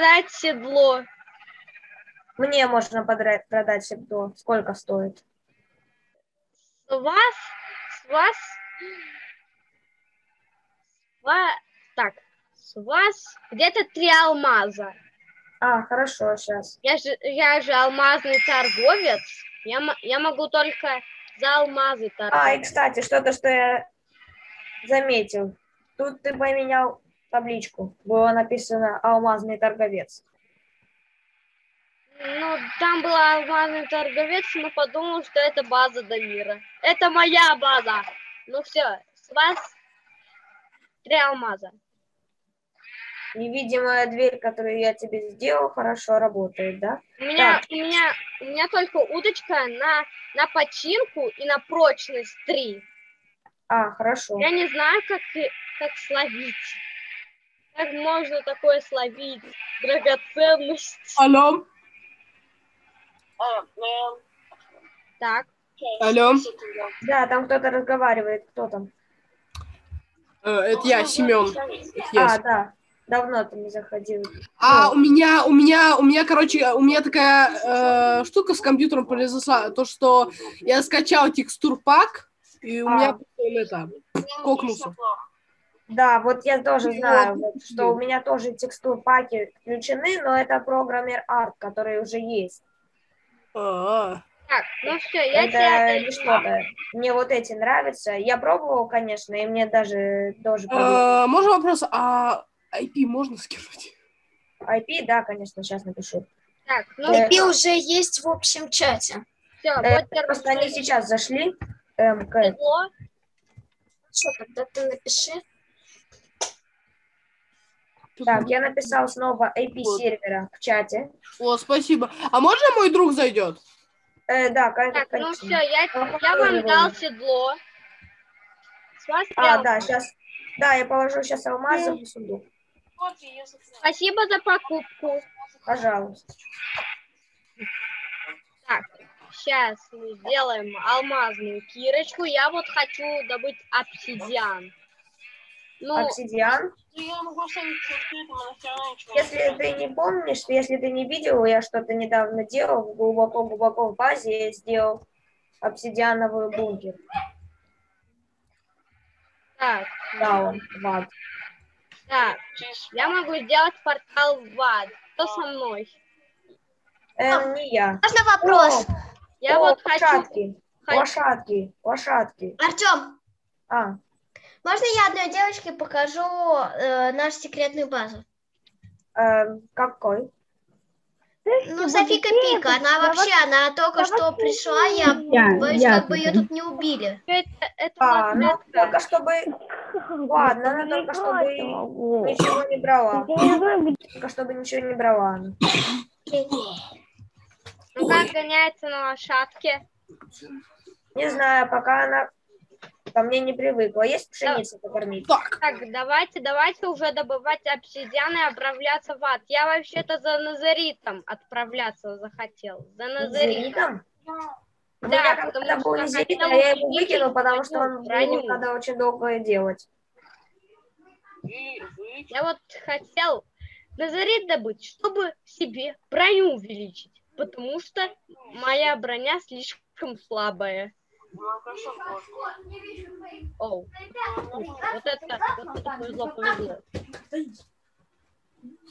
продать седло. Мне можно подра- продать седло. Сколько стоит? С вас, с вас, с ва- так, с вас где-то три алмаза. А, хорошо, сейчас. Я же, я же алмазный торговец. Я, я могу только за алмазы А, и, торговать. кстати, что-то, что я заметил. Тут ты поменял табличку. Было написано «Алмазный торговец». Ну, там был алмазный торговец, но подумал, что это база Дамира. Это моя база. Ну все, с вас три алмаза. Невидимая дверь, которую я тебе сделал, хорошо работает, да? У меня, Так. у меня, у меня только удочка на, на починку и на прочность 3. А, хорошо. Я не знаю, как, как словить. Как можно такое словить? Драгоценность. Алло, Так, алло. Да, там кто-то разговаривает. Кто там? Э, Это я, Семен. Это я. А, да. Давно ты не заходил. А у меня, у меня, у меня, короче, у меня такая э, штука с компьютером произошла, то что я скачал текстур пак и у А. меня это кокнулся. Да, вот я тоже знаю, вот, что у меня тоже текстур паки включены, но это программер арт, который уже есть. А, так, ну все, я это тебя не что-то. Мне вот эти нравятся. Я пробовал, конечно, и мне даже тоже э, можно вопрос, а IP можно скинуть? IP, да, конечно, сейчас напишу. Так, ну Э, IP уже есть в общем чате. все, Э, вот Просто они сейчас зашли. Эм. Что, тогда ты напиши. Так, я написал снова IP Вот. сервера в чате. О, спасибо. А можно мой друг зайдет? Э, да, Так, ну конечно. все, я, Ну, я вам дал седло. С вас А, алмаза. да, сейчас. Да, я положу сейчас алмазы в сундук. Спасибо за покупку. Пожалуйста. Так, сейчас мы сделаем алмазную кирочку. Я вот хочу добыть обсидиан. Ну, Обсидиан. Если ты не помнишь, если ты не видел, я что-то недавно делал, глубоко-глубоко в базе я сделал обсидиановый бункер. так, Даун, в ад. так. Я могу сделать портал в ад. Кто со мной? Эм, не я. Можно вопрос? О, Я о, вот хочу... лошадки, хочу- лошадки, лошадки. Артем, А, можно я одной девочке покажу э, нашу секретную базу? эм, какой? Ну, Софика Пика, она вообще, она только что пришла, я боюсь, как бы ее тут не убили. Это, это А, ну только чтобы... Ладно, она только чтобы ничего не брала. Только чтобы ничего не брала. она. Ну, как гоняется на лошадке? Не знаю, пока она ко мне не привыкла. Есть пшеницу покормить? Так, Так, давайте, давайте уже добывать обсидиан и отправляться в ад. Я вообще-то за Назаритом отправляться захотел. За Назаритом. У Да, меня потому когда был что хотела а я его выкинул, потому что он броню. его надо очень долго делать. Я вот хотел Назарит добыть, чтобы себе броню увеличить. Потому что моя броня слишком слабая. Оу. Вот это, вот это повезло, повезло.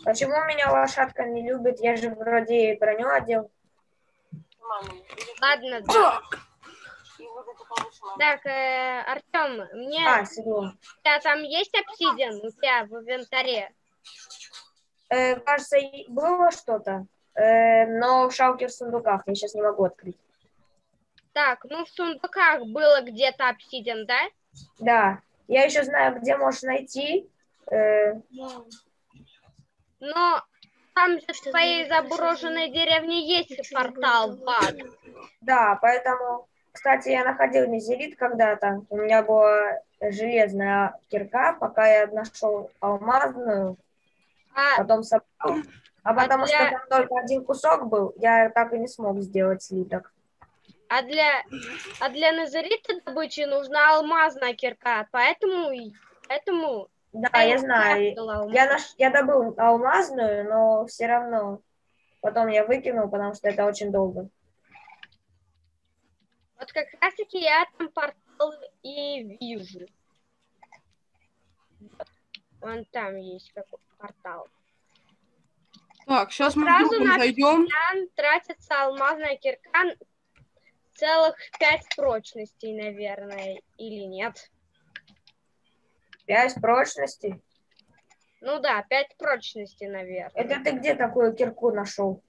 Почему меня лошадка не любит? Я же вроде ей броню одел. Ладно, да. Так, э, Артем, мне А, седло. у тебя там есть обсидиан у тебя в инвентаре? Э, кажется, и было что-то, э, но в шалке в сундуках. Я сейчас не могу открыть. Так, ну в сундуках было где-то обсидиан, да? Да, я еще знаю, где можешь найти. Э, Но там же в твоей за- заброшенной деревне есть портал было. в ад. да, поэтому, кстати, я находил незелит когда-то. У меня была железная кирка, пока я нашел алмазную, А, потом собрал. А потому для- что там только один кусок был, я так и не смог сделать слиток. А для, а для Назарита добычи нужна алмазная кирка, поэтому, поэтому Да, я знаю. крафтила Я, наш... я добыл алмазную, но все равно потом я выкинул, потому что это очень долго. Вот как раз таки я там портал и вижу. Вон там есть какой портал. Так, сейчас мы Сразу вдруг на- зайдем. Тратится алмазная кирка целых пять прочностей, наверное, или нет. Пять прочности. Ну да, пять прочностей, наверное. Это ты где такую кирку нашел?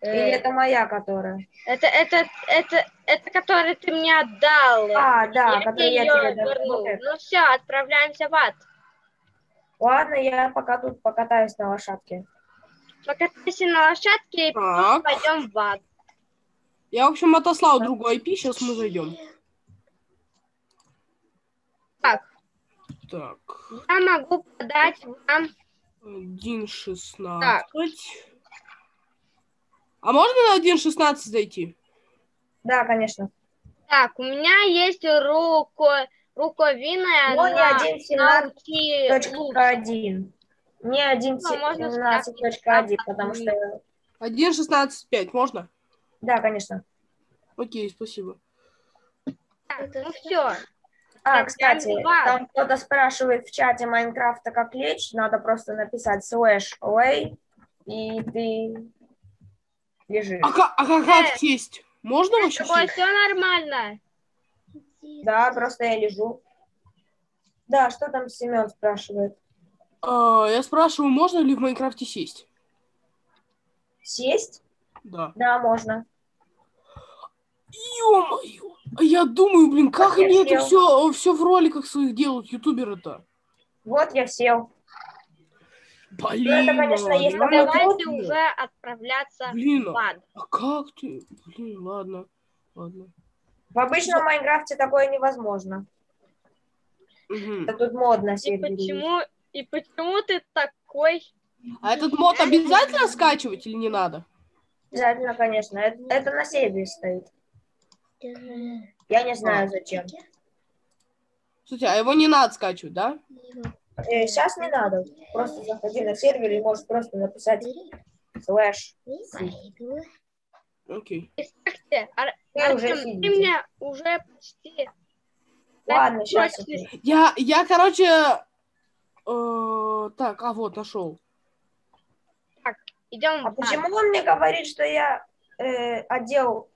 Э, Или это моя, которая? это, это, это, это который ты мне отдал. А, да, я которую я тебе вернул. Ну все, отправляемся в ад. Ладно, я пока тут покатаюсь на лошадке. Покатайся на лошадке и Так, пойдем в ад. Я, в общем, отослал другой IP, сейчас мы зайдем. Так, Так, я могу подать вам 1.16. Так. А можно на 1.16 зайти? Да, конечно. Так, у меня есть руко, руковинная Но не на 1.17 науки точка лук. один. Не Ну, можно 1.17.1, потому что... 1.16.5 можно? Да, конечно. Окей, спасибо. Так, ну все. А, кстати, там кто-то спрашивает в чате Майнкрафта, как лечь. Надо просто написать slash away, и ты лежишь. А, ка- а как, Э, как сесть? Можно вообще сесть? все нормально. Да, просто я лежу. Да, что там Семен спрашивает? А, я спрашиваю, можно ли в Майнкрафте сесть? Сесть? Да. Да, можно. Ё-моё! А Я думаю, блин, как я они это сел. все, все в роликах своих делают, ютуберы-то? Вот я сел. Блин, это, конечно, есть такой Давайте уже отправляться Блин, в ад. а как ты? Блин, ладно, ладно. В обычном Майнкрафте такое невозможно. Мгм. Это тут модно И почему, и почему ты такой? А этот мод обязательно скачивать или не надо? Обязательно, конечно. Это, это на сервере стоит. Я не знаю, зачем. Слушайте, а его не надо скачивать, да? сейчас не надо. Просто заходи на сервер и можешь просто написать слэш. Окей. Кстати, Ар- Вы уже ты почти... Ладно, Так, сейчас. Я, я, короче, э, так, а вот нашел. Идем в А почему он мне говорит, что я э, одел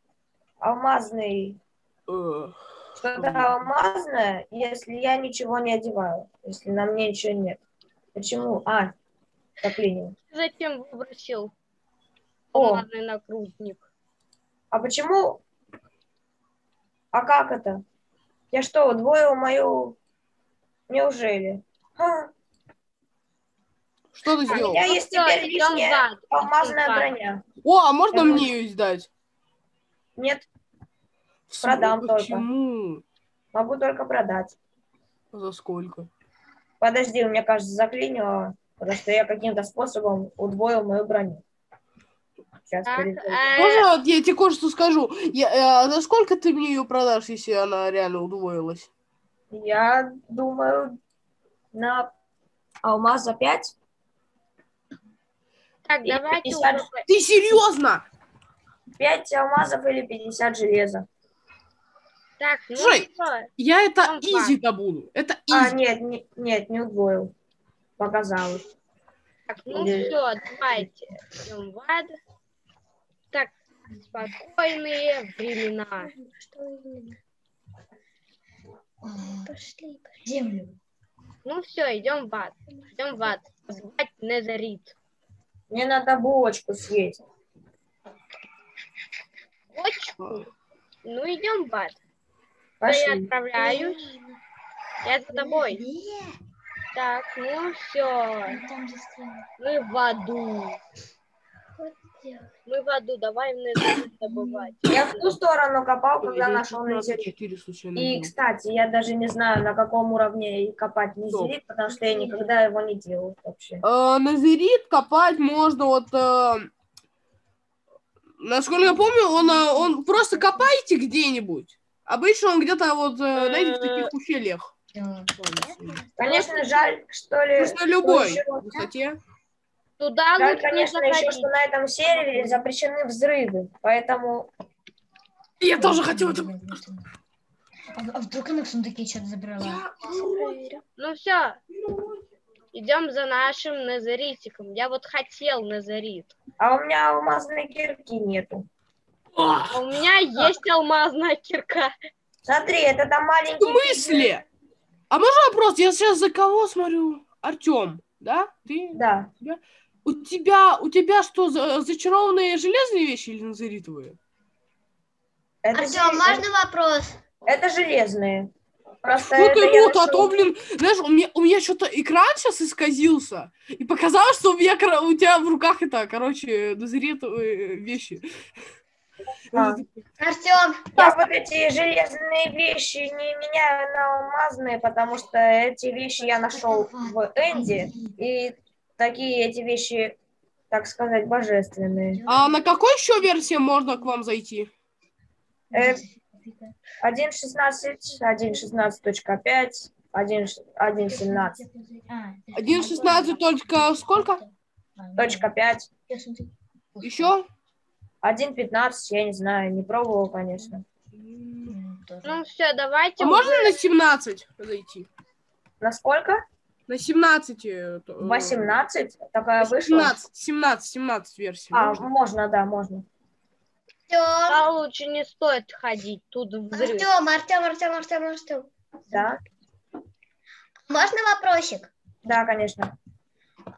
алмазный, что-то алмазное, если я ничего не одеваю, если на мне ничего нет? Почему? А, отопление. Зачем выбросил алмазный накрутник? А почему? А как это? Я что, удвоил мою... Неужели? А, что ты у сделал? меня есть теперь лишняя алмазная броня. О, а можно Я мне ее сдать? Нет, Продам смысле, только. Почему? могу только продать. За сколько? Подожди, у меня, кажется, заклинило, потому что я каким-то способом удвоил мою броню. Сейчас Так, Можно вот я тебе кое-что скажу? Я, э, за сколько ты мне ее продашь, если она реально удвоилась? Я думаю, на алмаз за 5. Так, давайте 50 уже... Ты серьезно? 5 алмазов или 50 железа. Так, ну Слушай, что? Я это Там изи добуду. Это А, изи. нет, не- нет, не удвоил. Показалось. Так, ну Или- все, давайте идем в ад. Так, спокойные времена. Пошли, землю. Ну все, идем в ад. Идем в ад. Звать Незарит. Мне надо булочку съесть. Почку? Ну идем в ад. Да, я Пошли. отправляюсь. Я за тобой. Так, ну все. Мы в аду. Мы в аду. Давай Незарит добывать. Я в ту сторону копал, когда нашел незерит. 4 случайно И, кстати, я даже не знаю, на каком уровне и копать незерит, потому что я никогда его не делал вообще. Э, Назерит копать можно вот... э, насколько я помню, он, э, он просто копайте где-нибудь. Обычно он где-то вот, э, знаете, в таких ущельях. Конечно, жаль, что ли... Можно любой высоте. Туда Жаль, лучше конечно, еще, что на этом сервере запрещены взрывы, поэтому Я тоже хотел это. А, а вдруг она в сундуке что-то забрала? Ну все, идем за нашим назаритиком. Я вот хотел назарит. А у меня алмазной кирки нету. А у меня есть алмазная кирка. Смотри, это там В маленький... смысле? А можно вопрос? Я сейчас за кого смотрю? Артем, да? Ты? Да. У тебя, у тебя что, за- зачарованные железные вещи или назаритовые? Это, Артем, можно вопрос? это железные. Просто Ну ты вот, а то, блин, знаешь, у меня, у меня что-то экран сейчас исказился, и показалось, что у меня, у тебя в руках это, короче, назаритовые вещи. А. Артем, Я вот эти железные вещи не меняю на алмазные, потому что эти вещи я нашел в Энди, и такие эти вещи, так сказать, божественные. А на какой еще версии можно к вам зайти? Э, 1.16, 1.16.5, 1.17. 1.16 только сколько? Точка 5. Еще? 1.15, я не знаю, не пробовал, конечно. Ну все, давайте. А можно на 17 зайти? Насколько? На 17. э, то- э, 18? Такая вышла? 17, 17, 17 версий. А, можно? можно, да, можно. Артем, А лучше не стоит ходить, тут взрыв. Артем, Артем, Артем, Артем, Артем. Да, Можно вопросик? да, конечно.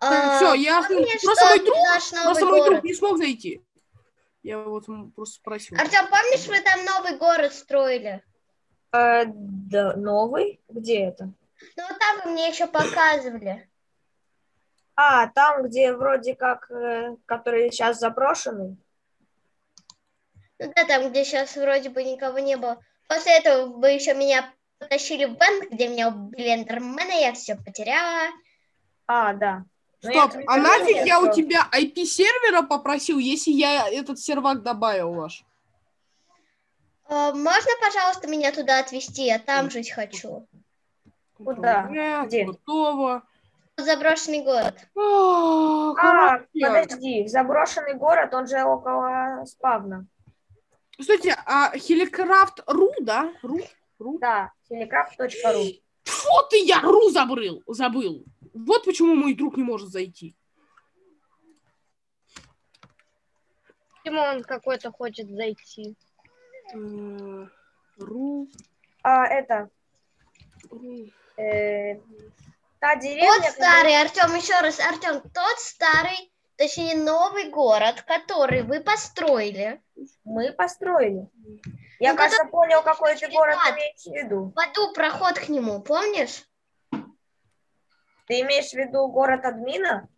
А, Все, я помнишь, просто мой друг, наш просто мой друг не смог зайти. Я вот просто спросил. Артем, помнишь, вы там новый город строили? Э, да, новый? Где это? Ну, вот там вы мне еще показывали. А, там, где вроде как, э, который сейчас заброшенный. Ну да, там, где сейчас вроде бы никого не было. После этого вы еще меня потащили в банк, где меня убили эндермена, я все потеряла. А, да. Но Стоп, я а нафиг я у тебя IP-сервера попросил, если я этот сервак добавил ваш? А, можно, пожалуйста, меня туда отвезти? Я там жить хочу. Куда? Нет, Где? Готово. Заброшенный город. А, А, подожди, заброшенный город, он же около спавна. Слушайте, а Хеликрафт.ру, да? Ру? Ру? Да, telecraft.ru. Фу ты, я ру забыл, забыл. Вот почему мой друг не может зайти. Тимон какой-то хочет зайти. Э, Ру, А, это, э, та Тот деревня... старый, Артем, еще раз, Артем, тот старый, точнее, новый город, который вы построили. Мы построили. Я, Ну, кажется, понял, какой ты через город имеешь в виду. В аду проход к нему, помнишь? Ты имеешь в виду город админа?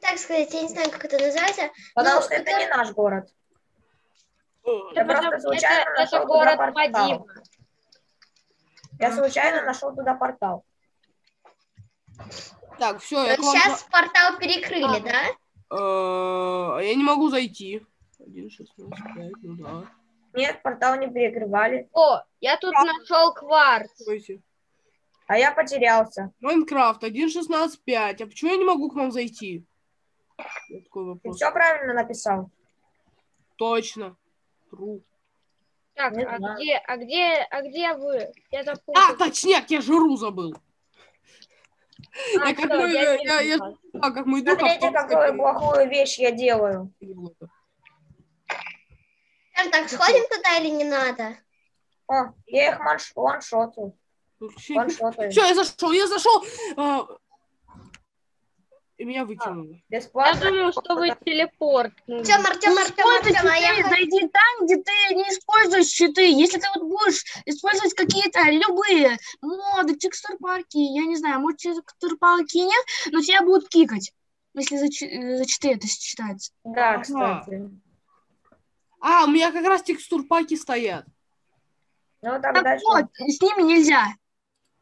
Так сказать, я не знаю, как это называется. Потому Ну, что это это- не наш город. Э, Я Это, просто случайно это нашел туда город портал. Вадима. Я случайно нашел туда портал. Так, все, я вам... Сейчас портал перекрыли, Ага. да? Я не могу зайти. 1.16, 5, ну да. Нет, портал не перекрывали. О, я тут нашел кварц. Стойте. А я потерялся. Майнкрафт 1.16.5. А почему я не могу к вам зайти? Ты все правильно написал? Точно. Ру. Так, Не а знаю. где, а где, а где вы? Я А, точняк, я жиру забыл. А, я как всё, мой, я я-. А, как мой друг... Смотрите, какую плохую вещь я делаю. Так сходим туда или не надо? О, я их ваншотаю. Ваншотаю. Все, я зашел, я зашел. И меня выкинуло. Я Бесплатно. думал, что вы телепорт. Артем, Артем, Артем, Артем, а я зайди там, где ты не используешь щиты. Если ты вот будешь использовать какие-то любые моды, текстур-паки, я не знаю, может, текстур-паки нет, но тебя будут кикать, если за, э, за читы это считается. Да, кстати. А, у меня как раз текстур-паки стоят. Ну, Так тогда вот, с ними нельзя.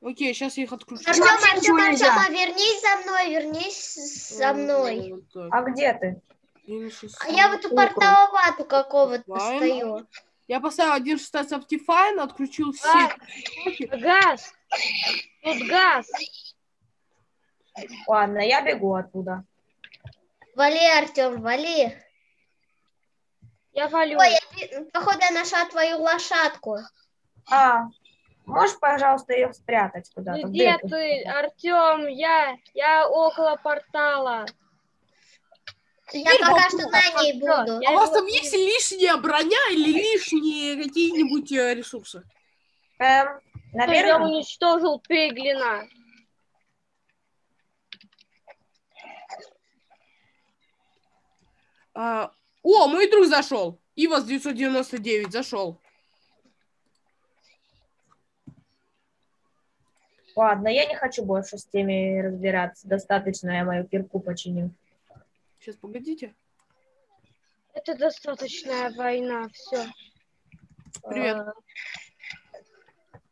Окей, сейчас я их отключу. Артем, Артем. Артем, а вернись за мной, вернись за мной. Вот. А где ты? А я вот у портала вату какого-то стою. Я поставил 1.16 Optifine, отключил все. А. Газ. Тут газ. Ладно, я бегу оттуда. Вали, Артем, вали. Я валю. Ой, я, походу, я нашла твою лошадку. А, можешь, пожалуйста, ее спрятать куда-то? Где дырку? ты, Артем? Я, я около портала. Я Теперь пока что на ней буду. Я А у вас там есть лишняя броня или лишние какие-нибудь э, ресурсы? Эм, Я наверное, уничтожил Пиглина. А, о, мой друг зашел. Ивас 999 зашел. Ладно, я не хочу больше с теми разбираться. Достаточно я мою кирку починю. Сейчас, погодите. Это достаточная война, все. Привет.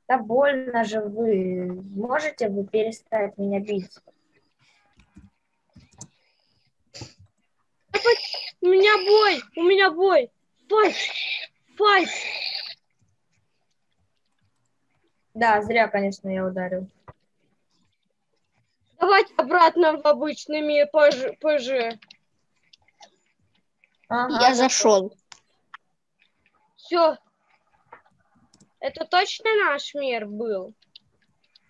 Да больно же вы. Можете вы перестать меня бить? У меня бой, у меня бой. Файт, файт. Да, зря, конечно, я ударил. Давайте обратно в обычный мир ПЖ. ПЖ. Ага, Я зашел. Все. Это точно наш мир был?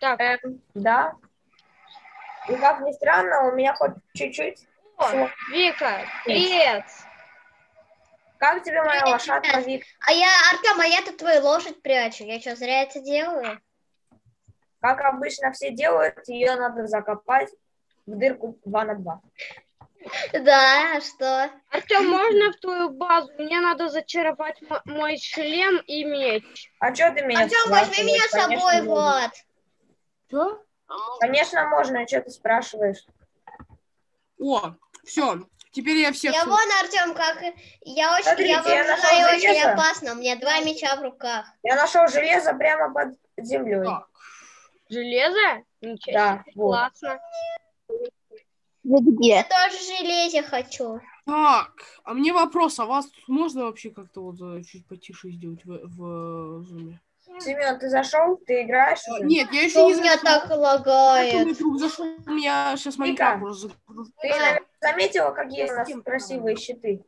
Так, Эм, да. И как ни странно, у меня хоть чуть-чуть. о, Вика, привет. Как тебе моя Привет, лошадка. Вик? А я, Артем, а я-то твою лошадь прячу. Я что, зря это делаю? Как обычно все делают, ее надо закопать в дырку 2 на 2. Да, а что? Артем, можно в твою базу? Мне надо зачаровать мо- мой шлем и меч. А что ты меня Артем, возьми меня с собой, вот. Что? Конечно, можно, что ты спрашиваешь? О, все. Теперь я всех... Я вон, Артем, как... Я очень, Смотрите, я я нашел очень железо. опасно. У меня два меча в руках. Я нашел железо прямо под землей. Так. Железо? Ничего Да, себе, вот. классно. Вы где? Я тоже железе хочу. Так, а мне вопрос, а вас тут можно вообще как-то вот э, чуть потише сделать в, в зуме? Семен, ты зашел? Ты играешь А, уже? Нет, я еще Что у не меня зашел. так лагает? Мой друг зашел, у меня сейчас Майнкрафт уже загружу. Ты наверное, заметила, какие у нас красивые щиты?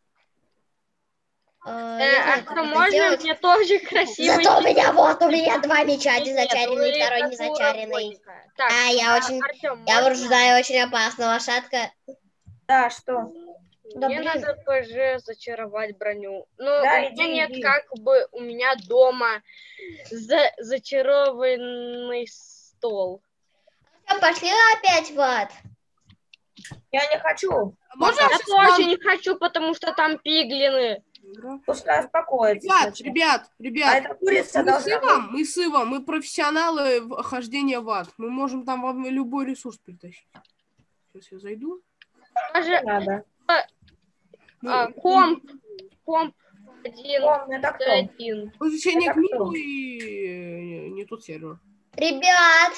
А, Э, я знаю, Артем, как это можно мне тоже красивый Зато у меня вот, у меня два меча, один Нет, зачаренный, вы второй как не зачаренный. Так, А, я очень- Артем, Я можно? и очень опасна, лошадка. Да, что? Да, Мне блин. надо ПЖ зачаровать броню. Но Да, у меня иди, нет иди. как бы у меня дома за- зачарованный стол. Всё, пошли опять в ад. Я не хочу. Можно Я тоже не хочу, потому что там пиглины. Пускай успокоится. Ребят, сначала. ребят, А ребят, эта курица мы с должна. Ивом, мы с Ивом, мы профессионалы в хождении в ад. Мы можем там вам любой ресурс притащить. Сейчас я зайду. Даже Не надо. Мы- а, комп, комп один, О, один. Подключение Это к миру и... Не тот сервер. Ребят,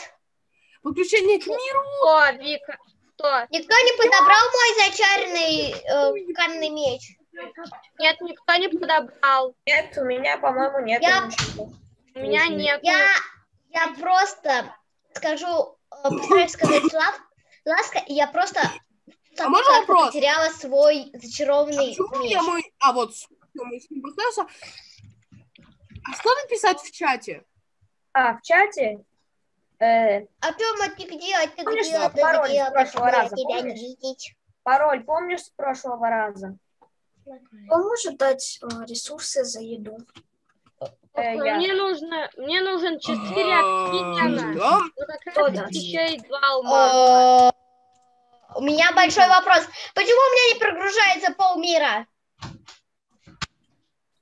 Подключение к миру. Кто, Вика? Кто? никто не подобрал мой зачаренный э, каменный меч? Нет, никто не подобрал. Нет, у меня, по-моему, нет. Я-. У меня нет. Я, я просто скажу, э, постараюсь сказать лав, ласка, и я просто А можно вопрос? потеряла свой зачарованный Почему меч. я мой... А, вот, всё, мы с ним поставился. А что написать в чате? А, в чате? Э, а ты где? А ты Помнишь, где? Ты пароль где? с прошлого раза, помнишь? видеть? пароль помнишь с прошлого раза? Он может дать э, ресурсы за еду. Э, я. Мне нужно, мне нужен четыре обсидиана. Да? Ну, как раз и два алмаза. У меня большой вопрос. Почему у меня не прогружается полмира?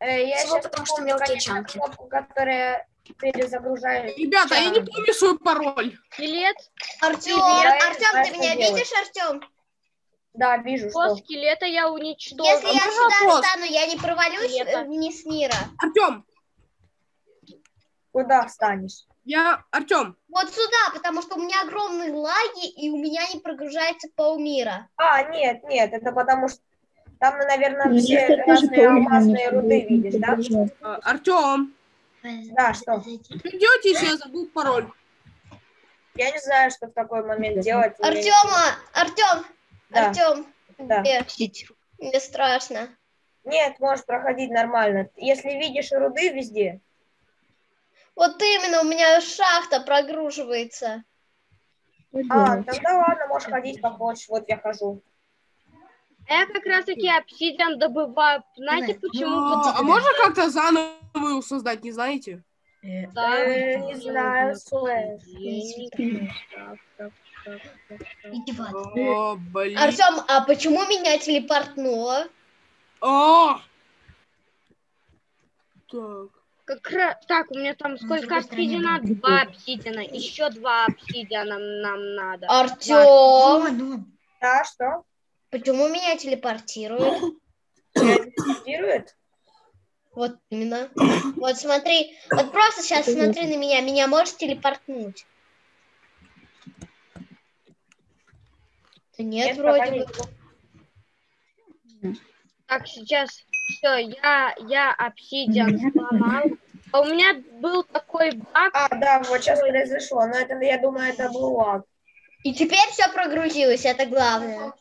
Э, я Всего сейчас потому, что мелкие чанки. кнопку, которая перезагружает. Ребята, я не помню свой пароль. Скелет, Артем, Артем, ты меня делать. видишь, Артем? Да, вижу, по что. скелета я уничтожил. Если а я можно сюда вопрос? встану, я не провалюсь э, вниз мира. Артем, Куда встанешь? Я... Артем, Вот сюда, потому что у меня огромные лаги, и у меня не прогружается полмира. А, нет, нет, это потому что Там, наверное, Мне все разные алмазные руды видишь, да? Э, Артем, Да, что? идете, я забыл пароль. Я не знаю, что в такой момент делать. Мне- Артема, Артем, Да. Артем, Да. где? Мне страшно. Нет, можешь проходить нормально. Если видишь руды везде, Вот именно, у меня шахта прогруживается. а, тогда ладно, можешь ходить как хочешь. Вот я хожу. Я как раз таки обсидиан добываю. Знаете почему? А, а можно как-то заново его создать, не знаете? Да. Э, не знаю, Слэш. Иди в ад. О, блин. Артем, а почему меня телепортнуло? А! Так. Как раз... Так, у меня там сколько обсидиана? Два обсидиана. Еще два обсидиана нам надо. Артем, Да, что? почему меня телепортирует? Телепортирует? Вот именно. Вот смотри, вот просто сейчас смотри на меня, меня можешь телепортнуть? Да нет, Нет, вроде бы. нет. Так, сейчас все, я, я обсидиан сломал. А у меня был такой баг. А, да, вот сейчас произошло. Но это, я думаю, это был лаг. И теперь все прогрузилось, это главное.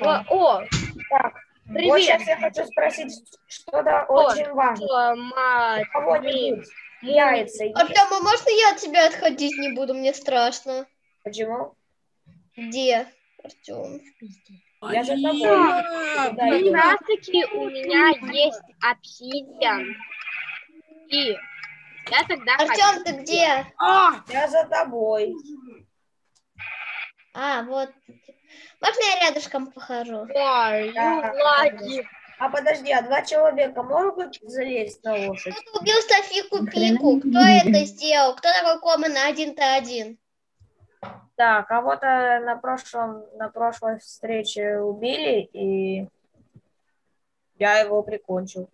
О, о, Так, вот привет. сейчас я хочу спросить что-то очень важное. Кого-нибудь яйца есть? Артем, а можно я от тебя отходить не буду? Мне страшно. Почему? Где? Артем. Я за тобой. Да, Как раз таки у меня есть обсидиан. И я тогда хочу- Артем, ты где? А! Я за тобой. А, вот. Можно я рядышком похожу? Ой, Да. ну лаги. А подожди, а два человека могут залезть на лошадь? Кто убил Софику Пику? Кто это сделал? Кто такой Комана 1Т1? Да, кого-то на прошлом, на прошлой встрече убили, и я его прикончил.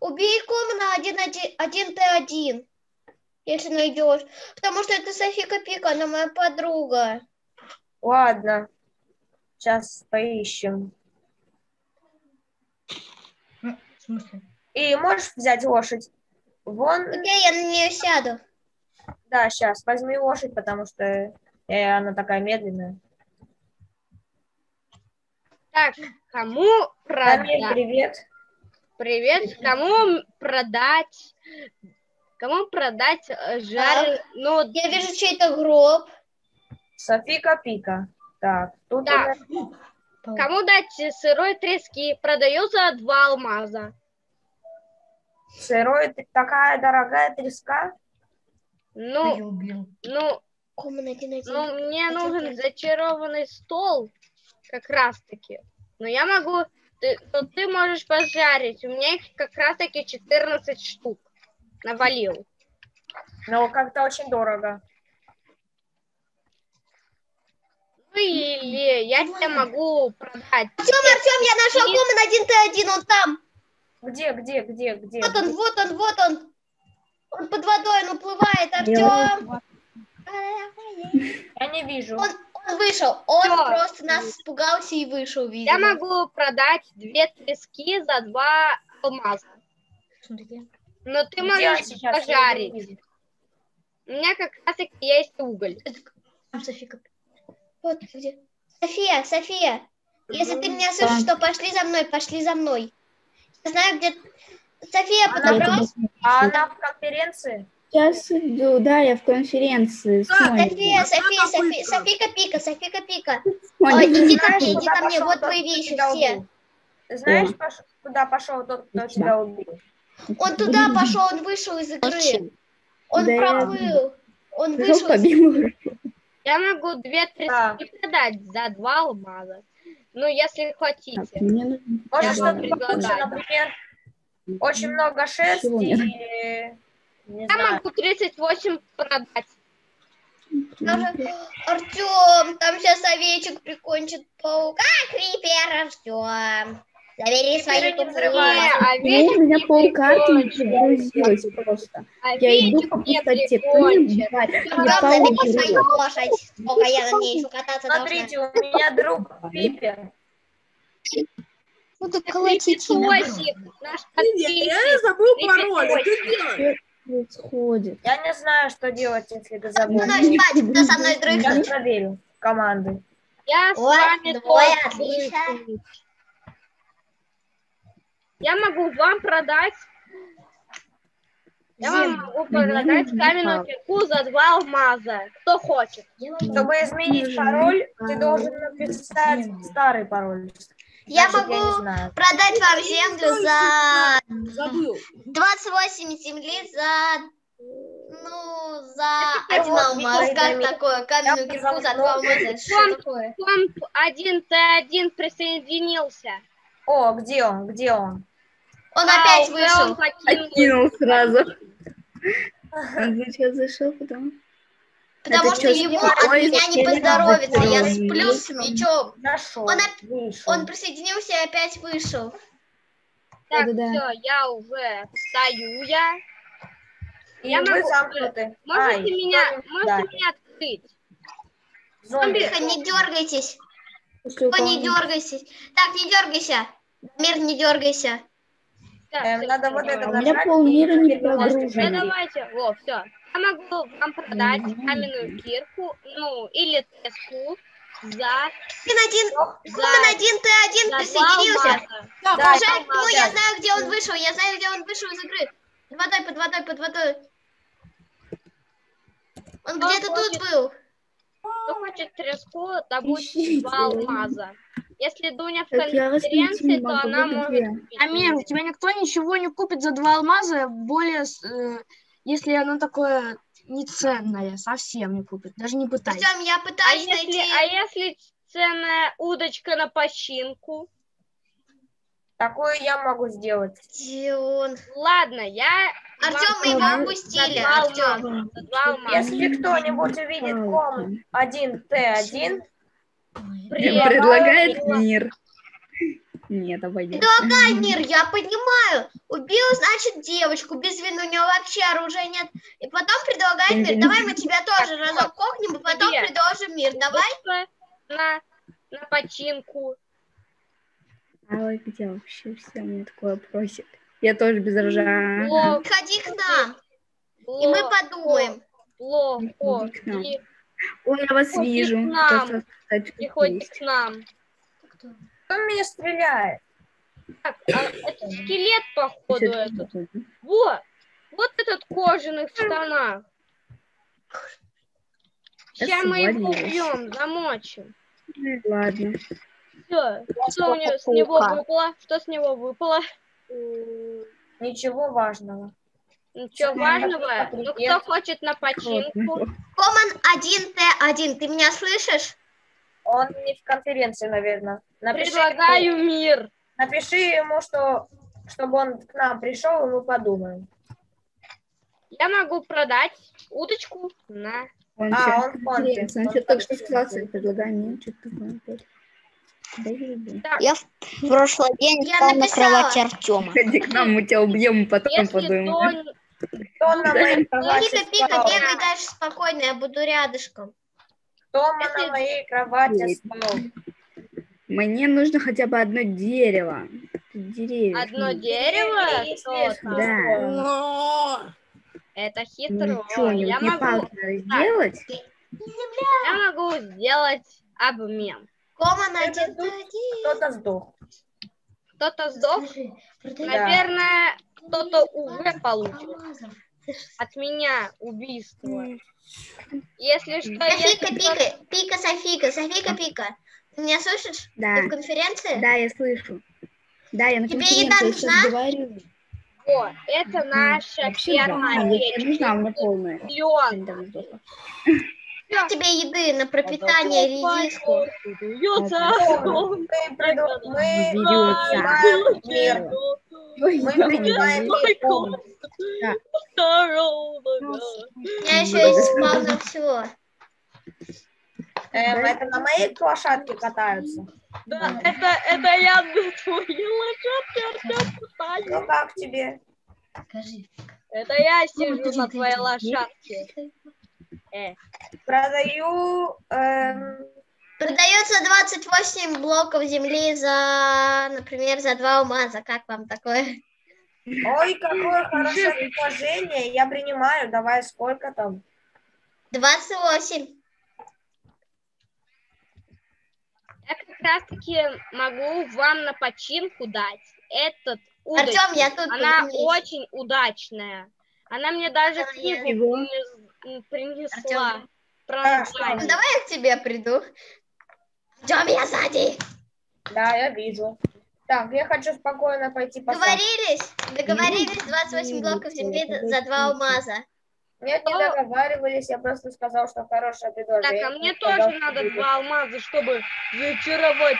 Убей Комана 1Т1, если найдешь. Потому что это Софика Пика, она моя подруга. Ладно, сейчас поищем. В смысле? И можешь взять лошадь? Вон, Где я на нее сяду? да, сейчас, возьми лошадь, потому что э, она такая медленная. Так, кому Дамир, продать? привет. Привет. Кому продать? Кому продать э, жареный? Ну, Я вижу чей-то гроб. Софика Пика. Так, тут Да. у нас- кому дать сырой трески? Продаю за два алмаза. сырой, такая дорогая треска. Ну, ну, Комана 1Т1. ну, мне нужен зачарованный стол, как раз таки. Но я могу, ты, то ты можешь пожарить. У меня их как раз таки 14 штук навалил. Но как-то очень дорого. Ну или я тебе могу продать. Артем, Артем, я нашел Комана 1Т1, он там. Где, где, где, где? Вот он, вот он, вот он. Он под водой, он уплывает, Артем. Я не вижу. Он, он вышел, он Всё. просто нас испугался и вышел, видимо. Я могу продать две трески за два алмаза. Что такие? Но ты можешь сейчас? Пожарить. У меня как раз таки есть уголь. Там Софика. Вот где. София, София, если ты меня слышишь, то пошли за мной, пошли за мной. Я знаю, где... София, подобралась? А она в конференции? Сейчас иду, да, я в конференции. Смотри. София, София, Она София. Софика Пика, Софика Пика. Ой, иди ко мне, иди ко мне, вот твои вещи все. знаешь, пош- куда пошел тот, кто тебя убил? Он туда пошел, он вышел из игры. Он Да я- проплыл. Он вышел из била. Я могу две Да. продать за два алмаза. Ну, если хотите. Мне нужно... Может, Я что-то получше, например, очень много шерсти. Не Я знаю. могу 38 продать. Артем, там сейчас овечек прикончит паука. Крипер, Артем. Забери Крипер. Не, Ну, овечек у меня полкарты не прогрузилось просто. Я иду по не пустоте. забери паук свою лошадь. Сколько я на ней еще кататься должна. Смотрите, у меня друг Пипер. Ну так колотите. Лепесосик, наш Привет, я подписчик. забыл пароль. Что делать? Происходит. Я не знаю, что делать, если ты Ну, забыл. ночь спать, кто со мной Я дрыхнет? проверю команды. Я с Ой, вами двое, отлично. дрыхну. Я могу вам продать я вам могу продать каменную кирку за два алмаза. Кто хочет? Чтобы изменить пароль, ты должен написать старый пароль. Я Я не могу знаю. продать вам землю за Забыл. 28 земли за... Ну, за один алмаз. Как такое? Каменную Я кирку за два алмаза. Что такое? Комп 1Т1 присоединился. О, где он? Где он? Он А, опять вышел. он покинул. Кинул сразу. Он сейчас зашел, потом. Потому Это что чё, ему от меня не поздоровится. Я сплю с мечом. Нашел. Он оп- Вышел. Он присоединился и опять вышел. Так, Да-да-да. все, я уже встаю я. И я могу- замкнуты. Можете Ай, меня, кто-нибудь можете меня открыть? Зомби. Тихо, не дергайтесь. После О, не дергайтесь. Так, не дергайся. Мир, не дергайся. Так, Эм, надо вот это У меня нажать, полмира не прогружено. Да давайте, во, все. Я могу вам продать каменную кирку, ну, или теску за, Один один. за, один, ты один за два присоединился. Да, Да, Жаль, ну, да. я знаю, где он вышел. Я знаю, где он вышел из игры. Под водой, под водой, под водой. Он Он где-то тут был. Кто хочет треску, добудь Ищите. два алмаза. Если Дуня в конференции, то могу. она может. Амир, у тебя никто ничего не купит за два алмаза, более, э, если оно такое неценное, совсем не купит, даже не пытайся. Артем, я А пытаюсь если, найти... а если ценная удочка на починку? Такое я могу сделать. Где он? Ладно, я Артем, мы его опустили. Артем. Если кто-нибудь увидит ком 1Т1, Привет. Предлагает мир. Нет, обойдется. Предлагай мир, я понимаю. Убил, значит, девочку. Без вины у него вообще оружия нет. И потом предлагает мир. Давай мы тебя тоже разок кокнем, и потом Привет. предложим мир. Давай. На, на починку. А вы где вообще все мне такое просит? Я тоже без рожа. Блок, Приходи к нам, и мы подумаем. блок, Иди к нам. и Ой, я вас Приходи вижу. к нам. Приходите есть. к нам. Кто меня стреляет? Так, а это скелет, походу, этот. Вот, вот этот в кожаных штанах. Сейчас мы его убьем, замочим. Ну, Ладно. Все, что у него, с него выпало? Что с него выпало? Ничего важного. Ничего важного. Ну, кто хочет на починку? Коман 1Т1, ты меня слышишь? Он не в конференции, наверное. Напиши, ему- Предлагаю мир. напиши ему, что чтобы он к нам пришел, и мы подумаем. Я могу продать удочку на... Он А, он в Он Он что только что сказал, конфе. предлагай мне что-то такое опять. Я иду. Так, Я в прошлый день Я спал на написала. кровати Артема. Ходи к нам, мы тебя убьем, и потом если подумаем. Донь- Кто на моей кровати Пика-пика, спал? бегай дальше спокойно, я буду рядышком. Кто Если- на моей кровати спал? Мне нужно хотя бы одно дерево. Деревья. одно дерево. Да. О, это Ну хитро. не Я мне могу, сделать? я могу сделать обмен. Коман Это 1Т1. Кто-то сдох. Кто-то сдох, наверное, кто-то уже получил от меня убийство. Если что, Софика, если пика, пика, Софика, Софика, пика. Ты меня слышишь? Да, Ты в конференции? да, я слышу. Да, я на Тебе конференции еда я нужна? говорю. кто, это наша Вообще, да, первая мне печь. нужна, меня полная. Миллион. Сдохла. Тебе еды на пропитание редиску. Бьется. Мы, принимаем я. У меня еще есть спаунер всего. Эм, это на моей лошадке катаются. Да, это, это я на твоей лошадке, Артем, пытаюсь. Ну как тебе? Это я сижу на твоей лошадке. Э, Продаю эм, Продается 28 блоков земли за, например, за два алмаза. Как вам такое? Ой, какое хорошее предложение. Я принимаю. Давай, сколько там? 28. Я как раз таки могу вам на починку дать этот удочку. Артем, я тут Она приземлюсь. очень удачная. Она мне даже Да, книгу принесла. Артём. Про А. Ну, давай я к тебе приду. Артем, я сзади. Да, я вижу. Так, я хочу спокойно пойти по Договорились? Договорились 28 блоков земли за два алмаза. Нет, не договаривались, я просто сказал, что хорошее Так, предложение. а мне Сказал, тоже что надо будет. два алмаза, чтобы зачаровать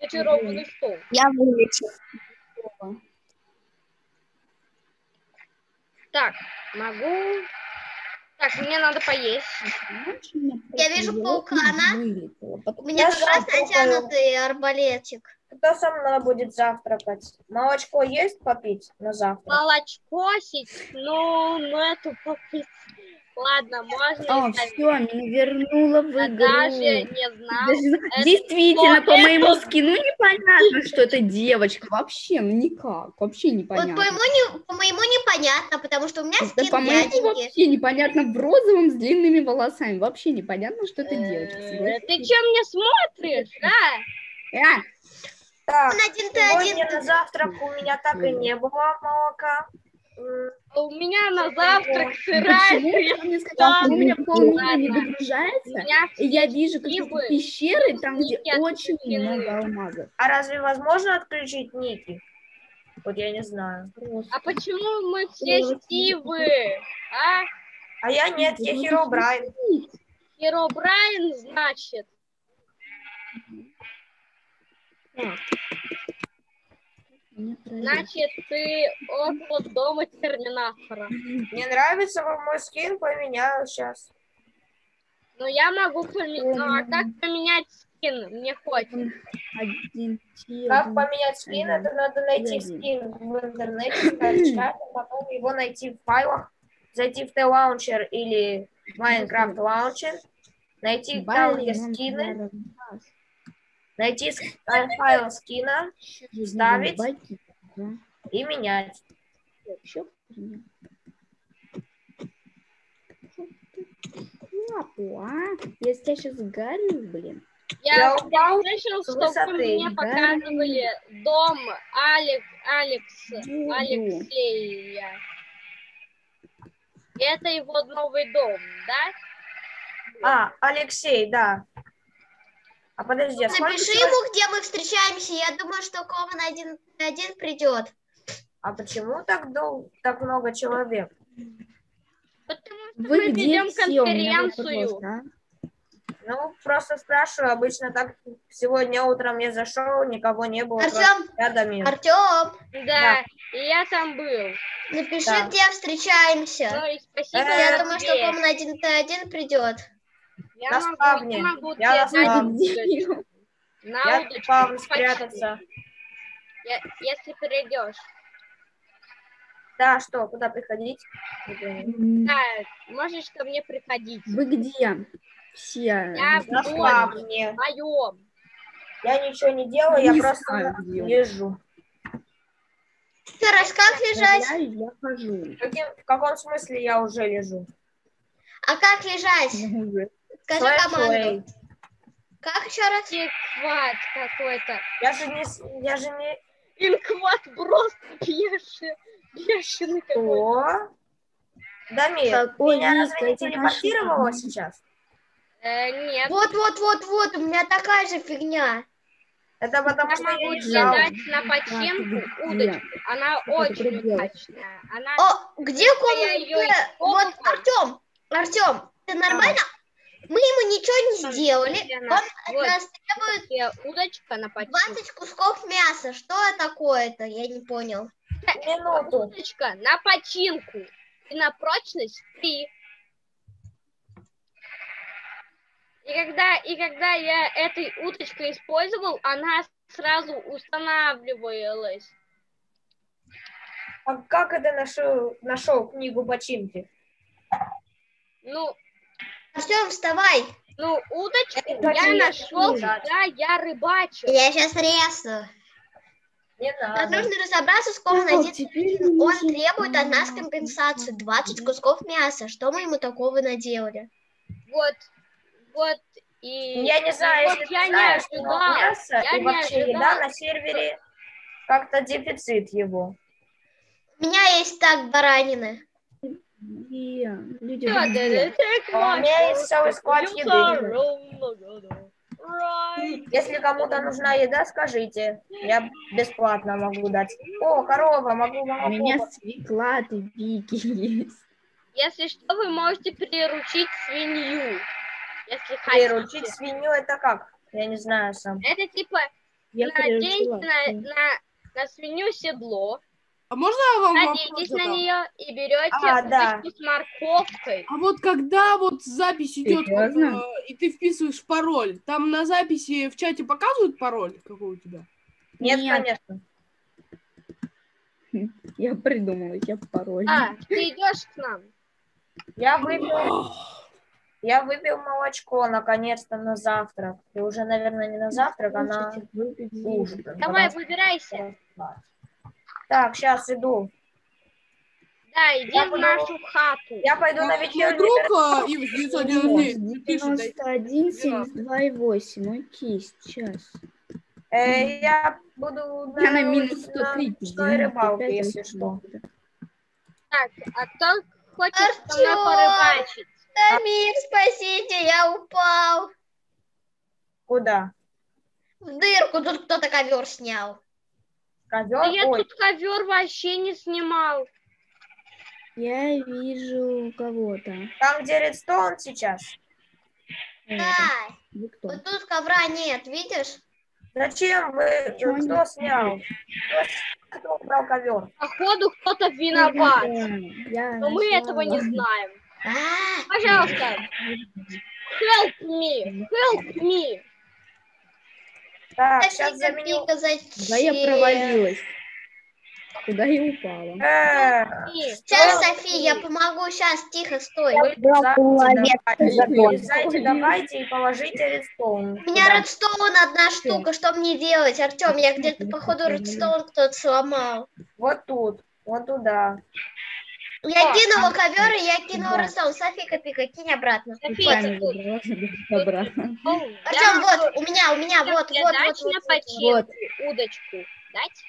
зачарованный стол. Я вылечу. Так, могу... Так, мне надо поесть. Я вижу паукана. У меня как раз натянутый арбалетик. Кто со мной будет завтракать? Молочко есть попить на завтрак? Молочко сить, ну, ну это попить. Ладно, можно А, так. все, меня вернула в Я игру. даже не знал. Даже Действительно, по моему это? скину непонятно, что это девочка. Вообще, ну никак. Вообще Вот по непонятно. моему, не, по моему непонятно, потому что у меня Да скин по моему дяденьки. вообще непонятно. В розовом с длинными волосами. Вообще непонятно, что это девочка. Э? Ты что мне смотришь, а? А, Так, Он один ты один. сегодня на завтрак у меня так и не было молока. М, У меня на завтрак сырая что у меня полмира выгружается? И я вижу какие-то пещеры, там, где очень много алмазов. А разве возможно отключить ники? Вот я не знаю. А почему мы все Стивы? А? А я нет, я Хиро Брайан. Херо Брайан, значит. Значит, ты около дома Терминатора. Мне нравится вам мой скин, поменяю сейчас. Но я могу поменять. Ну, а как поменять скин? Мне хочется. Один, Как поменять скин? Это надо найти скин в интернете, скачать, потом его найти в файлах, зайти в T-Launcher или Minecraft Launcher, найти там, где скины, найти файл скина раз- Ставить. Баки, да. и менять. Лапу, а? Я тебя сейчас горю, блин. Я, Я упал слышал, с что вы высоты. мне Да. показывали дом Алек, Алекс, Буду. Алексея. Это его новый дом, да? А, Алексей, да. А подожди, а сколько Напиши ему, где мы встречаемся. Я думаю, что Кован один, один придет. А почему так, дол- так много человек? Потому что Вы мы ведем конференцию. вопрос, а? Ну, просто спрашиваю, обычно так сегодня утром я зашел, никого не было, Артем, рядом. Артем, Да, и я там был. напиши, Да. где встречаемся. И спасибо. Я думаю, что идею. Кован один т один придет. Я на могу, спавне. я могу Я на спавне. На Я удочку. спавн Почти. спрятаться. Я- если перейдешь. Да, что, куда приходить? Да, можешь ко мне приходить. Вы где? Все. Я в На доме спавне. моем. Я ничего не делаю, я Не просто где он. лежу. Раз, как лежать? Проверяю, я хожу. В, в каком смысле я уже лежу? А как лежать? Я. Скажи команду. Как еще раз? Инкват какой-то. Я же не... Я же не... Инкват просто бешеный. Бешеный какой-то. Что? Дамир, Какой меня лист? разве не телепортировало сейчас? Э, нет. Вот, вот, вот, вот, у меня такая же фигня. Это потому Я что я могу не тебе жал. дать на починку удочку. Она очень удачная. Она О, где Я комната? Вот. Артем, Артем, ты нормально? Мы ему ничего не сделали. Он вот. от нас требует удочка на починку. 20 кусков мяса. Что такое-то? Я не понял. Минуту. Удочка на починку. И на прочность три. И когда, и когда я этой удочкой использовал, она сразу устанавливалась. А как это нашел, нашел книгу починки? Ну, Артем, вставай. Ну, удочку Это я нашел, когда я рыбачил. Я сейчас резаю. Не Нам надо. нужно разобраться, сколько Так, найдет. теперь Он требует от нас компенсацию. 20 кусков мяса. Что мы ему такого наделали? Вот, вот, и... Я не знаю, вот если я ты не знаешь, но ожидал. мясо я и не вообще еда ожидал. на сервере как-то дефицит его. У меня есть так баранины. Люди, где? да, take А у меня есть целый склад еды. Если кому-то нужна еда, скажите. Я бесплатно могу дать. О, корова, могу У молоко. меня свекла от Вики есть. Если что, вы можете приручить свинью. Если Приручить хотите. свинью это как? Я не знаю сам. Это типа Я приручила. на, на, на свинью седло, А можно я вам вопрос садитесь на нее и берете А, да. с морковкой. А вот когда вот запись идет, вот, э, и ты вписываешь пароль, там на записи в чате показывают пароль, какой у тебя? Нет, Нет. конечно. Я придумала, я пароль. А, ты идешь к нам? Я выпил, я выпил молочко наконец-то на завтрак. И уже, наверное, не на завтрак, а на ужин. Давай, выбирайся. Так, сейчас иду. Да, иди Я в нашу хату. Я пойду на вечерний друг Ив 999 пишет, 91, 72 и 8. Окей, сейчас. Э, я буду Я на на, минус на 130. ночной рыбалке, 95, если что. Так, а кто хочет со мной Артём! порыбачить? Дамир, спасите, я упал. Куда? В дырку тут кто-то ковер снял. Ковер? Да я Ой, тут ковер вообще не снимал. Я вижу кого-то. там, где редстоун сейчас. Э, Да, Вы кто? вот тут ковра нет, видишь? Зачем вы? Кто они- снял? Кто, кто убрал ковер? Походу кто-то виноват. Я Но мы этого не знаем. А, Пожалуйста, help me, help me. Так, сейчас заменю. Да я провалилась. Куда я упала? Э, Сейчас, Софи, я помогу. Сейчас, тихо, стой. давайте, давайте и положите редстоун. У меня редстоун одна штука. Что мне делать, Артем? Я где-то, походу, редстоун кто-то сломал. Вот тут, вот туда. Я кинула ковер, и я кинула Да. редстоун. Софика, пика, кинь обратно. София, тут- обратно. Артем, вот, у меня, у меня, вот, вот, вот, вот, удочку дать?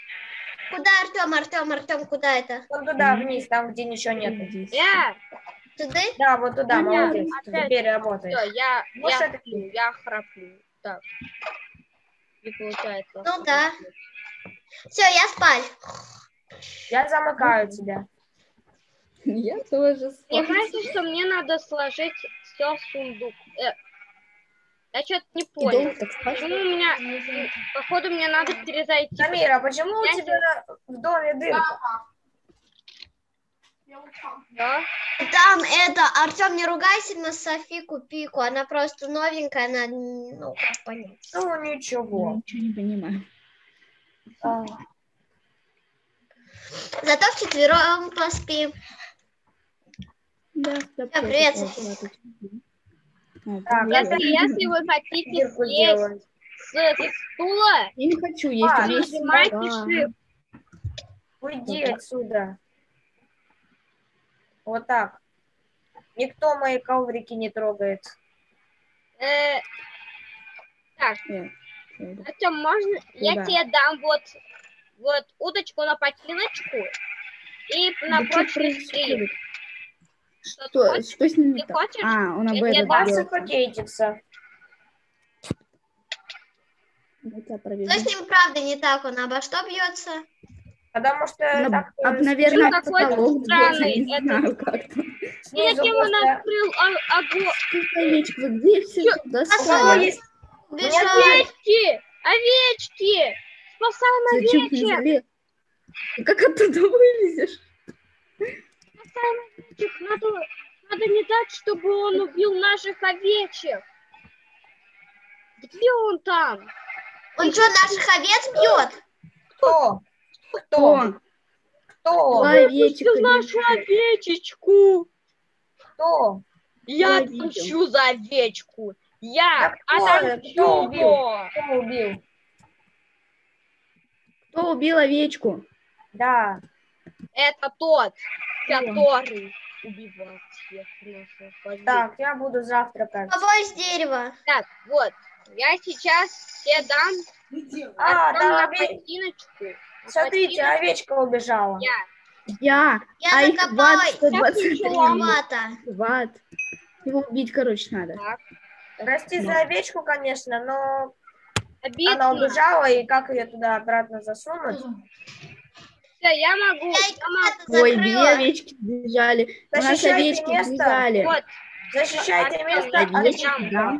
Куда, Артем, Артем, Артем, куда это? Вот туда, вниз, там, где ничего нет. Здесь. Я, Туда? Да, вот туда, молодец. опять- Теперь работает. все, я, я я храплю. Так. Не получается. Ну да. Все, я спать. Я замыкаю тебя. Я тоже Мне спать. кажется, что мне надо сложить все в сундук. Э, я что-то не понял. Долго так спать? Почему у меня... Походу, мне надо перезайти. Самира, почему у Я тебя в доме дырка? Да? Там это, Артем, не ругайся на Софику Пику, она просто новенькая, она, ну, как понять. Ну, ничего. Ничего не понимаю. А, Зато вчетвером поспим. Да, да, привет, София. Так, Если, если вы хотите слезть с стула, Я не хочу есть. А, у меня есть нажимайте shift. Уйди отсюда. Вот так. Никто мои коврики не трогает. Э, так, Э, э, Артем, можно я да. тебе дам вот, вот удочку на починочку и на прочный. Что, Что, хочешь? что с ним не Ты так? хочешь? А, он об Я этом делает. пакетится. Я Что с ним правда не так, он обо что бьется? Потому что об- так, э, об, наверное, Чё об потолок странный бьётся, не этот? знаю, как там. И снизу зачем он открыл огонь? Овечка, вы где все Чё? туда О, стали? есть. Бежать. Овечки! Овечки! Спасаем овечек! как оттуда вылезешь? Спасаем овечек! Надо, надо не дать, чтобы он убил наших овечек! Где он там? Он что, наших овец бьет? Кто? Кто? Кто? Овечек. Выпустил нашу овечечку! Кто? Я отпущу за овечку! Я кто- отомщу кто убил? Кто убил? Кто убил овечку? Да. Это тот, который убивал всех наших. Так, я буду завтракать. Кого из дерева? Так, вот. Я сейчас все дам А, отдам да, на ове-. На Смотрите, овечка убежала. Я. Я. Я а их закопала. ват 123. Виновата. Ват. Его убить, короче, надо. Так. Прости за овечку, конечно, но Обидно. она убежала, и как ее туда обратно засунуть? Всё, я могу. Я. Ой, две овечки сбежали. У нас Защищайте овечки место. сбежали. Вот. Защищайте место от да.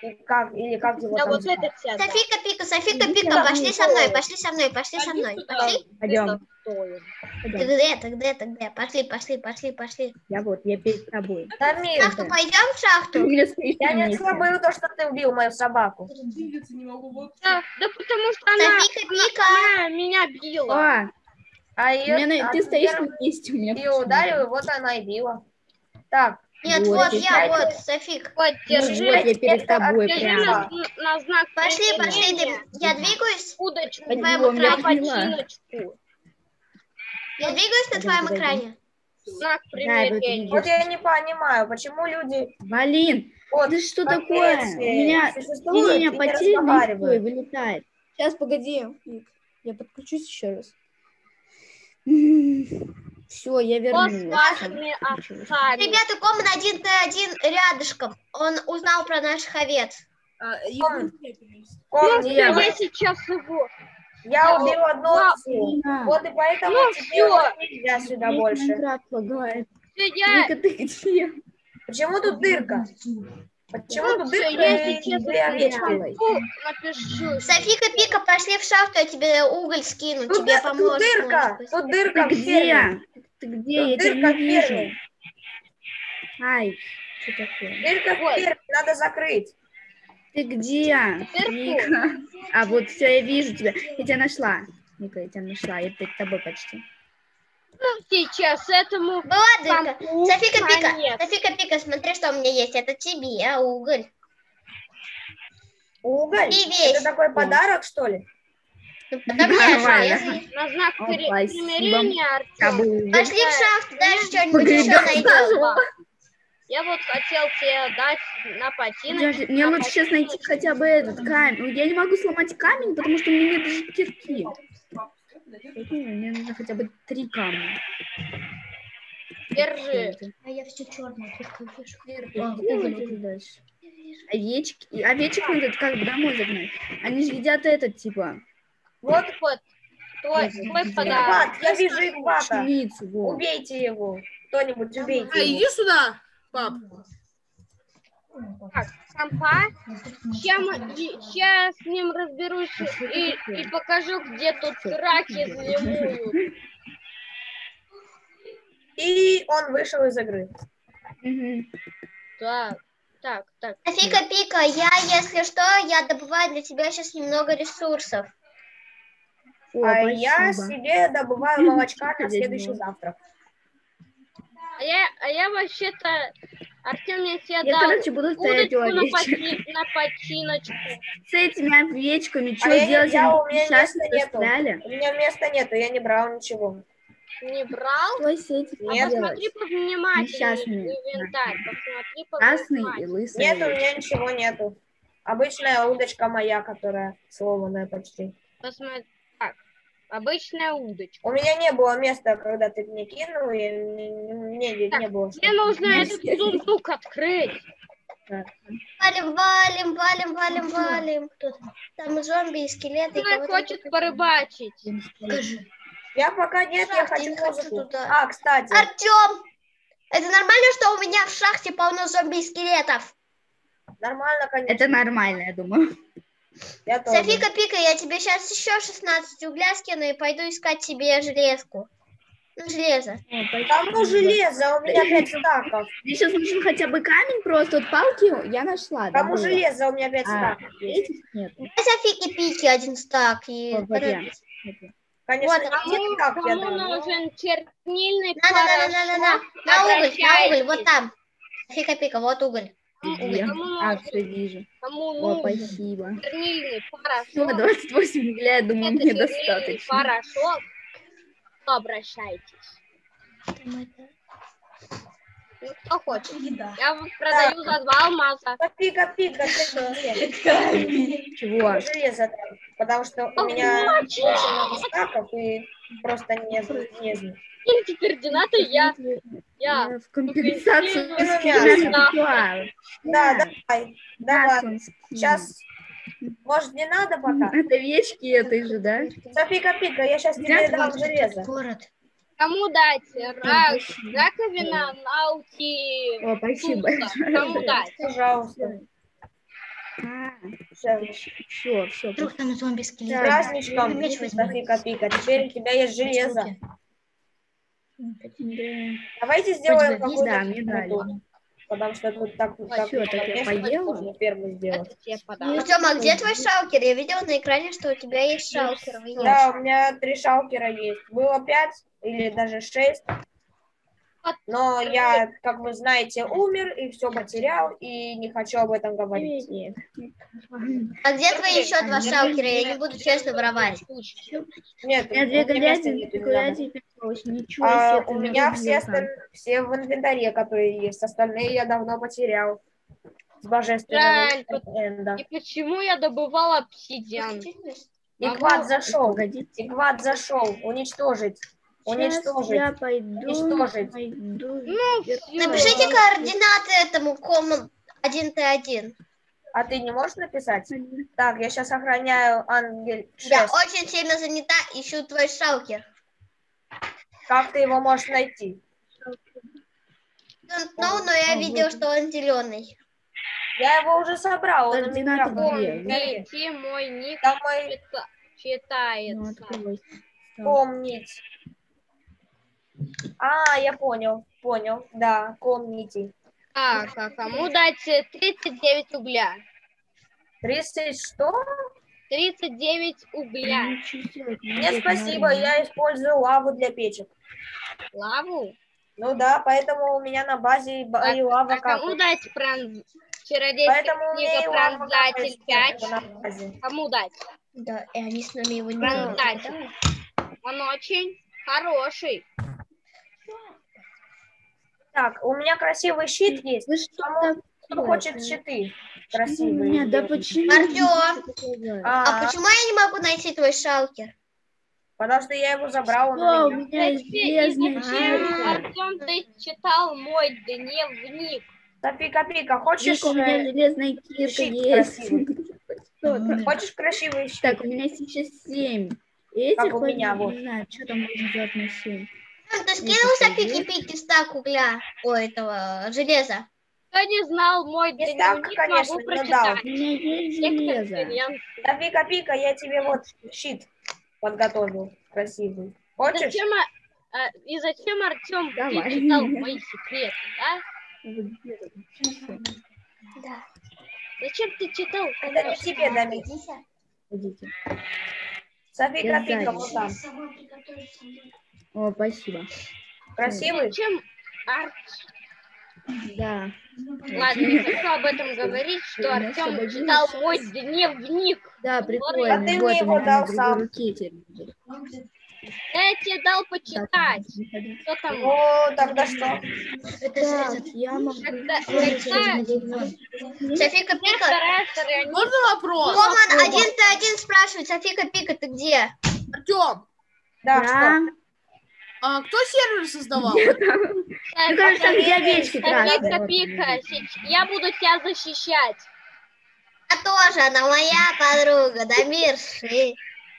И как, или как его Да, там вот это вся. да. Софика Пика, Софика Пика, пошли со мной, пошли со мной, пошли со мной, пошли. Пойдем. Где, где, где? Пошли, пошли, пошли, пошли. Я вот, я перед тобой. В Дамир, шахту пойдем в шахту? Меня я не забыл то, что ты убил мою собаку. Двигаться не могу вообще. Да, да потому что она, Софика Пика. она меня била. А, у ее меня на- а ты стоишь на месте. У меня ее ударил, и вот она и била. Так, Нет, Вот, вот и я, вот, Софик. Вот, Ну, держи. вот я перед это тобой прямо. на, на знак Пошли, пошли, ты- я двигаюсь, удочку на поняла. ботиночку. я двигаюсь на твоем экране. Знак примирения. вот я не понимаю, почему люди Блин, вот да что такое? У меня и потерянный стой разговаривают. вылетает. Сейчас, погоди. Я подключусь еще раз. Все, я вернулась. Ребята, т один рядышком. Он узнал про наших овец. А, я сейчас его. я убил одну овцу. Вот и поэтому Ну, вот нельзя сюда больше. Я Ника, ты где? Почему тут дырка? Почему Ну, всё, дырка если напишу. Софика Пика, пошли в шахту, я тебе уголь скину, Тут, тебе ды- тут поможет. дырка, тут дырка Ты где? Ты где? Тут Я тебя дырка не вижу. Ай, что такое? Дырка в Вот. ферме, надо закрыть. Ты где? Ника. А вот все, я вижу тебя. Я тебя нашла. Ника, я тебя нашла. Я перед тобой почти. Сейчас этому замку Софика Пика, конец. Софика Пика, смотри, что у меня есть. Это тебе, а уголь. Уголь? И весь. Это такой подарок, что ли? Ну, Нормально. если- На знак О, примирения, Пошли в шахту, дальше что-нибудь еще найдем. Я вот хотел тебе дать на Подожди, ботиночку. мне на лучше сейчас найти хотя бы этот камень. Ну, Я не могу сломать камень, потому что у меня нет даже кирки. Прикинь, Мне нужно хотя бы три камня. Держи. А я все черное только вижу. Уже дальше. Овечки. Овечек надо как бы домой загнать. Они же едят этот, типа, Вот, вот. Твой, твой подарок. Я вижу пшеницу. Вот. Убейте его. Кто-нибудь убейте А, его. иди сюда, пап. Так, компа. Сейчас с ним разберусь и, и покажу, где тут раки зимуют. И он вышел из игры. Мгм. Так, так, так. Софика Пика, я, если что, я добываю для тебя сейчас немного ресурсов. О, а я себе добываю молочка на следующий завтрак. А я, а я вообще-то, Артем, я тебе Я, дал короче, буду стоять у на, поти- на починочку. С этими овечками, что А я делать? я- Они у меня сейчас места нету. застряли. У меня места нету, я не брал ничего. Не брал? Что с этим А Нет. посмотри повнимательнее инвентарь. Посмотри Красный и лысый. Нет, у меня ничего нету. Обычная удочка моя, которая сломанная почти. Посмотри. Так, обычная удочка. У меня не было места, когда ты мне кинул, и мне не, не было. Мне нужно этот сундук открыть. Валим, валим, валим, валим, валим. Кто там? Зомби и скелеты. Кто хочет тут- порыбачить? Я пока нет, я хочу не хочу туда. А, кстати, Артем! Это нормально, что у меня в шахте полно зомби и скелетов? нормально, конечно. Это нормально, я думаю. Я тоже. Софика Пика, я тебе сейчас еще 16 угля скину и пойду искать себе железку. Ну, железо. Кому железо? У меня пять стаков. Мне сейчас нужен хотя бы камень, просто вот палки я нашла. Кому добыла. железо? У меня пять А, стаков. есть. этих нет. Дай Софике Пике один стак. И... Конечно, Вот, не Кому, я кому но- нужен чернильный На, на, на, на, на, на, на, на уголь, на уголь, вот там. Софика Пика, вот уголь. Кому А, нужен? все вижу. Кому О, спасибо. чернильный Все, порошок? 28 угля, я думаю, Это мне достаточно. порошок. Обращайтесь. Ну, кто хочет. Я вот продаю за два алмаза. Пика, ты где? Чего? Железо потому что у меня очень много стаков и просто не, не Эти координаты я... Я... В компенсацию Ну, да. давай, давай. Сейчас, может, не надо пока? Это вечки этой же, да? Софика, пика, я сейчас тебе дам железо. Город. Кому дать? Рак, раковина, наути... О, спасибо Кому дать? Пожалуйста. Всё. все, все. Вдруг там зомби скелет. праздничком, Меч возьми. Софика, пика. Теперь у тебя есть железо. Давайте сделаем да, какую-то комнату, Потому что тут так, так Всё, так я поела. можно ферму сделать. Это тебе подарок. Артем, а где твой шалкер? Я видела на экране, что у тебя есть шалкер. Да, у меня три шалкера есть. Было пять или даже шесть. Но я, как вы знаете, умер и все потерял, и не хочу об этом говорить. Нет. А где твои еще два шалкера? Я не буду честно воровать. Нет, У меня две говядины, Ничего А, у меня все, нарубила. осталь- все в инвентаре, которые есть. Остальные я давно потерял. С божественного Жаль, энда. И почему я добывал обсидиан? Игват зашел. Игват зашел. Уничтожить. Уничтожить. я пойду. Уничтожить. пойду Ну. Напишите координаты этому кому 1Т1. А ты не можешь написать? Так, я сейчас охраняю ангель 6. Я очень сильно занята, ищу твой шалкер. Как ты его можешь найти? Don't know, но я видела, что он зеленый. Я его уже собрал. Он у меня. Помните, мой ник Там мой чита- Ну, читается. откройся. помнить. А, я понял, понял. Да, помните. Так, а кому дать э, 39 угля? 30 что? 39 угля. Нет, спасибо, я использую лаву для печек. Лаву? Ну да, поэтому у меня на базе А, и лава а кому капает. дать пранз... чародейская Поэтому у меня и книга лава пронзатель капает 5? на базе. Кому дать? Да, и они с нами его не Пронзатель. Он очень хороший. Так, у меня красивый щит есть. Вы что Кому кто такое? хочет щиты красивые? Нет, да почему? Артём! А, А почему я не могу найти твой шалкер? потому что я его забрал, Что, у меня. есть щит. Артем, ты читал мой дневник? Софика Пика, хочешь, у меня э, железная кирка щит есть. там? хочешь красивый щит? Так, у меня сейчас 7. Этих Как у меня, вот. не знаю, что там можно сделать на 7. Ты скинул Софике Пики стак угля? О, этого железа. Кто не знал мой дневник, конечно, могу да. прочитать. Железо. конференций. Софика Пика, я тебе вот щит подготовил красивый. Хочешь? Зачем, а, а, и зачем, Артем, Давай. ты читал мои секреты, да? Да. Зачем ты читал? Это не тебе, Я Пика, сзади. вот там. О, спасибо. Красивый? Зачем? Ар- Да. Ладно, не хочу об этом говорить, что Артем читал мой дневник. Да, прикольно. А ты вот мне его дал сам. будет. Я тебе дал почитать. Что там? О, тогда что? Это Так, я могу... Через Софика Пика. Можно вопрос? Роман, один ты один спрашивает. Софика Пика, ты где? Артем, Да, Да. что? А кто сервер создавал? Ну, там где овечки Пика, я буду тебя защищать. Я тоже, она моя подруга. Дамир, ши.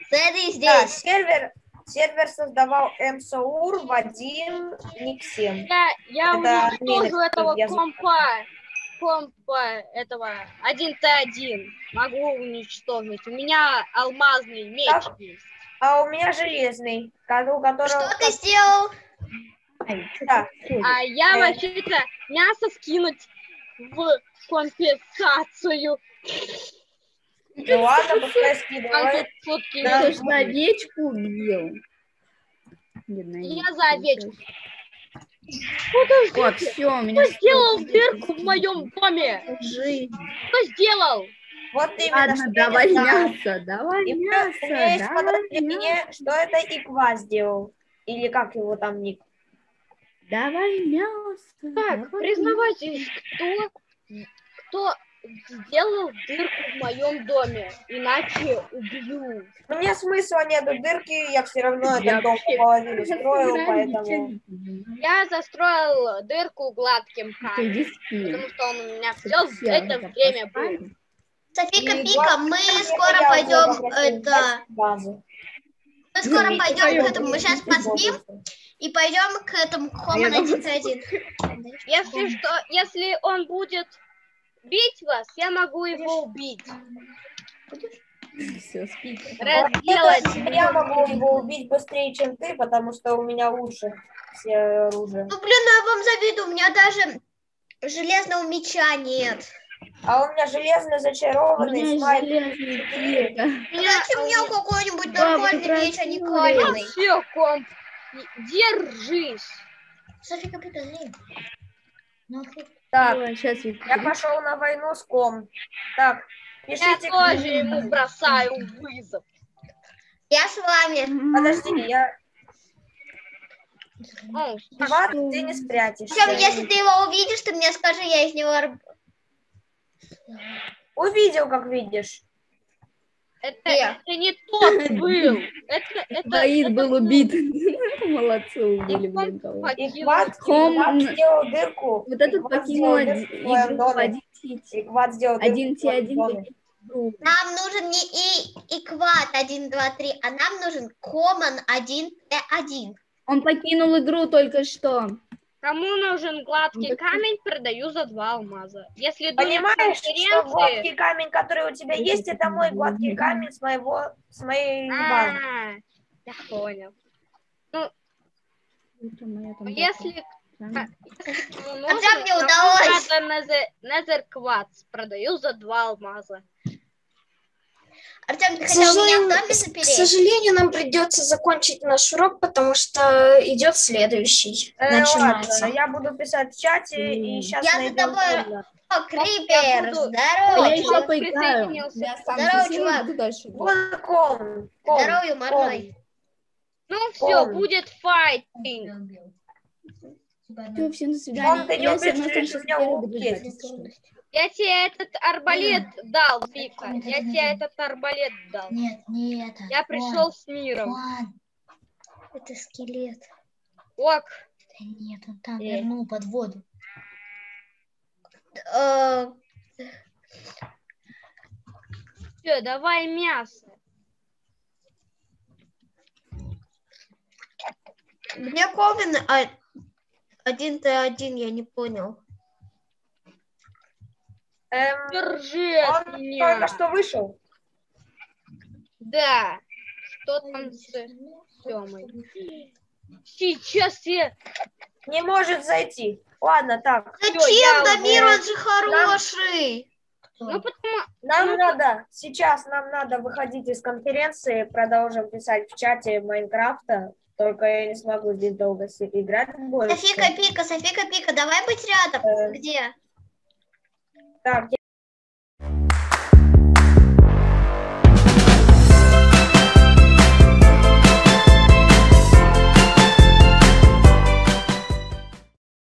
Садись Да, здесь. сервер, сервер создавал МСУР Вадим Никсем. Я, я Это уничтожу этого я компа. Компа этого 1Т1. Могу уничтожить. У меня алмазный меч Так. есть. А у меня железный, у которого... Что ты сделал? Да. А я вообще-то мясо скинуть в компенсацию. Ну ладно, пускай Да. Ты что, овечку убил? Я за овечку. Подождите, Вот, все, меня... кто сделал дырку в моем доме? Жизнь. Кто сделал? Вот именно, Ладно, что я давай знаю. мясо, давай И мясо, у меня есть давай подозрение, что это Иква сделал. Или как его там ник. Давай мясо. Так, давай признавайтесь, кто, кто сделал дырку в моем доме? Иначе убью. Мне смысла нету дырки, я все равно Я этот дом вообще половину мясо. строил, поэтому... Я застроил дырку гладким камнем, потому что он у меня все это я время был. Софика И Пика, мы скоро пойдем, это, базу. мы скоро Ну, пойдем поем. к этому, мы сейчас поспим и пойдем к этому Хоман Я 1 Если что, если он будет бить вас, я могу его убить. Все, спи. Разделать. Я могу его убить быстрее, чем ты, потому что у меня лучше все оружие. Ну, блин, ну я вам завидую, у меня даже железного меча нет. А у меня железный У зачарованный меня железный тигр. Дайте мне какой-нибудь нормальный меч, а не каменный. Все, комп, держись. Зли. Ну, фу. Так, Сейчас я пошел на войну с ком. Так, Я пишите. тоже ему бросаю вызов. Я с вами. Подожди, я... О, ты не спрячешься. Причем, если ты его увидишь, ты мне скажи, я из него... Увидел, как видишь. это, это не тот был. Это, это, Боит это был убит. Молодцы, убили. Игват, Игват сделал дырку. Вот этот Игват покинул один- один. Игват сделал дырку Один в твоем Ти1 доме. покинул игру. Нам нужен не и, и квад 1, 2, 3, а нам нужен common 1, Т1. Он покинул игру только что. Кому нужен гладкий Ну, камень, продаю за два алмаза. Если Понимаешь, что гладкий камень, который у тебя есть, это мой гладкий камень с моего, с моей базы. А, я понял. Там Если база. а, Хотя нужен, мне удалось. незер, кварц, продаю за два алмаза. Артем, ты К хотел меня в сожалению, доме к запереть? сожалению, нам придется закончить наш урок, потому что идет следующий. Э, Начинается. ладно, я буду писать в чате и Блин. сейчас Я за тобой. О, Крипер, буду- здорово, Я еще чувак. поиграю. Я сам Здорово, чувак. дальше. Ком. ком, Здорово, ком. юморной. Ну все, Помню. будет файтинг. Все, всем до Он свидания. ты не убежишь, у меня лук есть. Я тебе этот арбалет дал, Вика. Я тебе этот арбалет дал. Нет, не это. Я пришел с миром. Это скелет. Ок. Да нет, он там Э. вернул под воду. Э, Все, давай мясо. Мне Ковен а- один т один, я не понял. Эм, Держи он меня. только что вышел. Да. Что там с Семой? Сейчас я... Не может зайти. Ладно, так. Зачем, Дамир, он же хороший. Ну, потому... Нам Ну, надо, сейчас нам надо выходить из конференции, продолжим писать в чате Майнкрафта. Только я не смогу здесь долго играть больше. Софика Пика, Софика Пика, давай быть рядом. Э. Где? Так,